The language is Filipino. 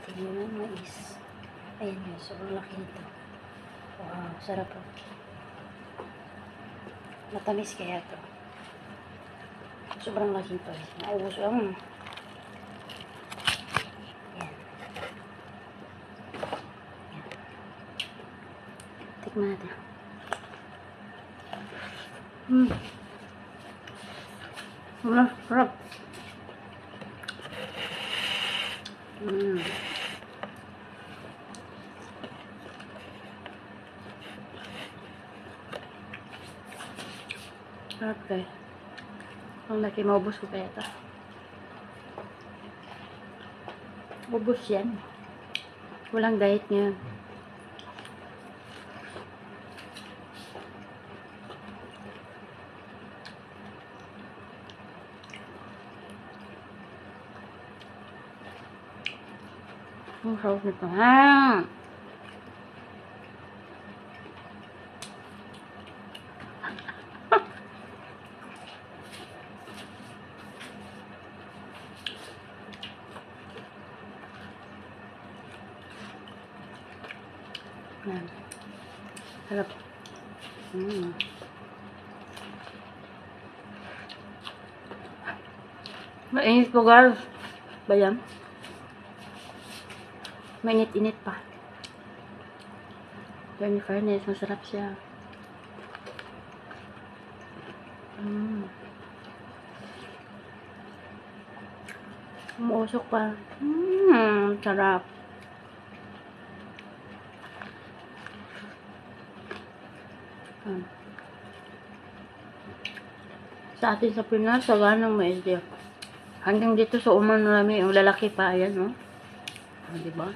natin yung mais. Ayan yun, sobrang laki nito. Wow, sarap po. Matamis kaya to. Sobrang laki ito. Naubos ang... Ayan. Ayan. Tikman natin. Hmm. Wala, sarap. Hmm. Sarap guys. Ang laki maubos ko kaya ito. Ubus yan. Walang diet ngayon. Ang sarap nito. Ha! Yan. Sarap. Mm. Mainit po guys. Bayam. Mainit-init pa. Pero in fairness, masarap siya. Mm. Umuusok pa. Mmm, sarap. Hmm. Sa atin sa Pinas, sa ganang maisip. Hanggang dito sa uman namin, yung lalaki pa, ayan, no? Oh, diba?